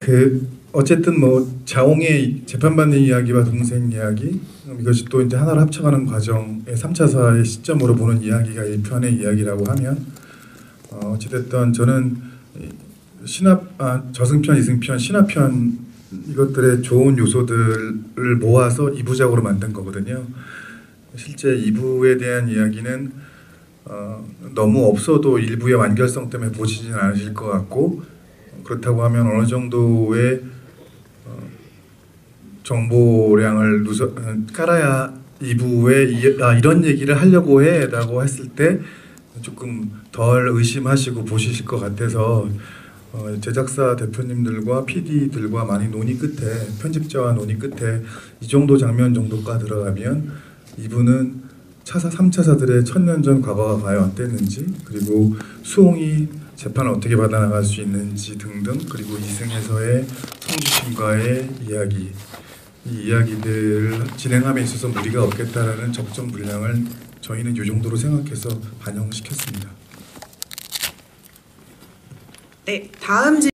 그 어쨌든 뭐 자옹의 재판받는 이야기와 동생 이야기 음, 이것이 또 이제 하나로 합쳐가는 과정의 3차사의 시점으로 보는 이야기가 1편의 이야기라고 하면 어, 어찌됐든 저는 이 신합 아, 저승편 이승편 신합편 이것들의 좋은 요소들을 모아서 2부작으로 만든 거거든요. 실제 2부에 대한 이야기는 어, 너무 없어도 일부의 완결성 때문에 보시진 않으실 것 같고 그렇다고 하면 어느 정도의 어, 정보량을 누서, 어, 깔아야 2부에 이, 아, 이런 얘기를 하려고 해 라고 했을 때 조금 덜 의심하시고 보실 것 같아서 어, 제작사 대표님들과 PD들과 많이 논의 끝에 편집자와 논의 끝에 이 정도 장면 정도가 들어가면 이분은 차사 3차사들의 천년 전 과거가 과연 어땠는지 그리고 수홍이 재판을 어떻게 받아나갈 수 있는지 등등 그리고 이승에서의 성주심과의 이야기 이 이야기들을 진행함에 있어서 무리가 없겠다라는 적정 분량을 저희는 이 정도로 생각해서 반영시켰습니다. 네, 다음 질